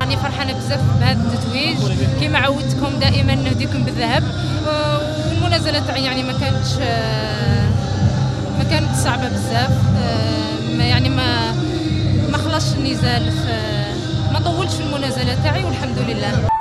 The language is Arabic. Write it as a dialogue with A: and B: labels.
A: راني فرحانة بزاف بهذا التتويج. كما عودتكم دائما نهديكم بالذهب. والمنازلة تاعي يعني ما كانتش ما كانت صعبة بزاف. ما يعني ما ما خلصش النزال ما طولش في المنازلة تاعي والحمد لله.